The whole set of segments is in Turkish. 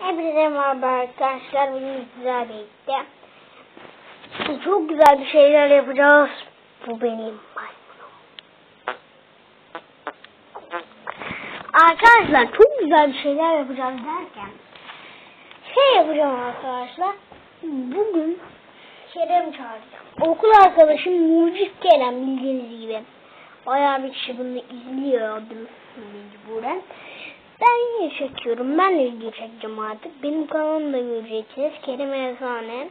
Hepinize merhaba arkadaşlar. Bugün güzel birlikte. Çok güzel bir şeyler yapacağız. Bu benim maymunum. Arkadaşlar çok güzel bir şeyler yapacağız derken şey yapacağım arkadaşlar. Bugün Kerem çağıracağım. Okul arkadaşım Mucit Kerem bildiğiniz gibi. Bayağı bir kişi bunu izliyordu mecburen. Ben video çekiyorum. Ben de video çekeceğim artık. Benim kanalımda göreceksiniz. Kerem Efsane.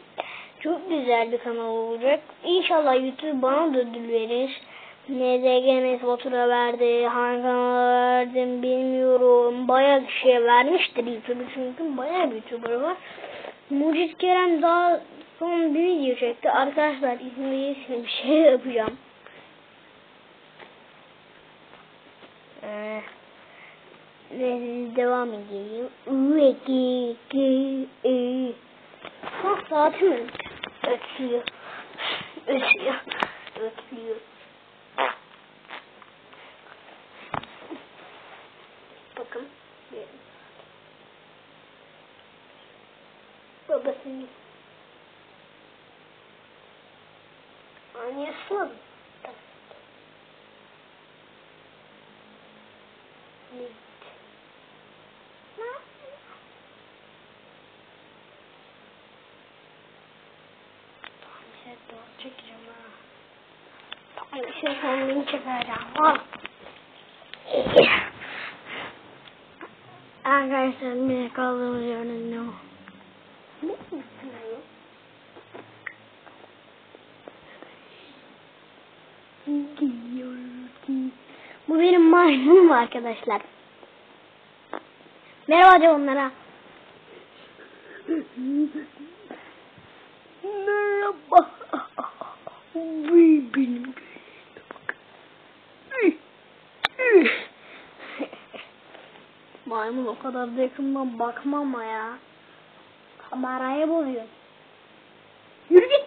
Çok güzel bir kanal olacak. İnşallah YouTube bana da ödül verir. NZG fatura verdi. Hangi kanala verdim bilmiyorum. Bayağı şey vermiştir YouTube çünkü bayağı bir YouTuber var. Mucit Kerem daha son bir video çekti. Arkadaşlar izin bir şey yapacağım. Ee, ve devam edeyim. Üve ki e. Bak saatim ötüyor. Ötüyor. Ötüyor. Bakın. Babasının. Annesi mi? Evet. çekeceğim ha. Tamam şey kendini çekeceğim. Al. Arkadaşlar bir kaldığımız yerden ne o? Ne ki. Bu benim maymunum arkadaşlar. Merhaba de onlara. Merhaba. Vay benim Maymun o kadar da yakından bakma ama ya. Kameraya bozuyor. Yürü git.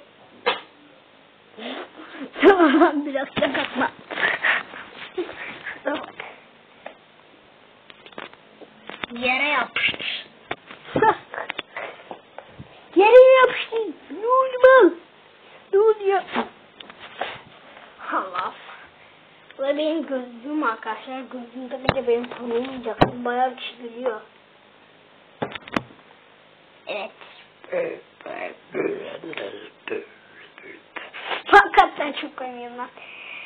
Tamam biraz da bakma. Yere yapıştır. Yere yapıştır. Ne oldu Ne oluyor? Allah. Bu da benim gözlüğüm arkadaşlar. Gözlüğüm tabii de benim tanımayacak. Bayağı kişi gülüyor. Evet. Hakikaten çok komiyim lan.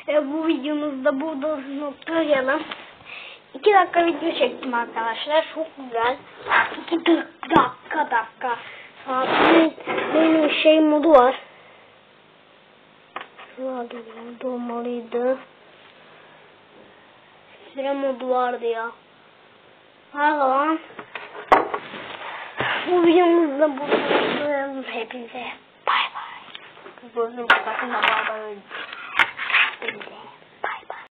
E, bu videomuzda burada noktalayalım. İki dakika video çektim arkadaşlar. Çok güzel. İki dakika dakika. Saatinin benim şey modu var. Şurada burada olmalıydı. Süre modu vardı ya. Her zaman bu videomuzda burada hepinize bay bay. Gözüm kapatın da bay bay.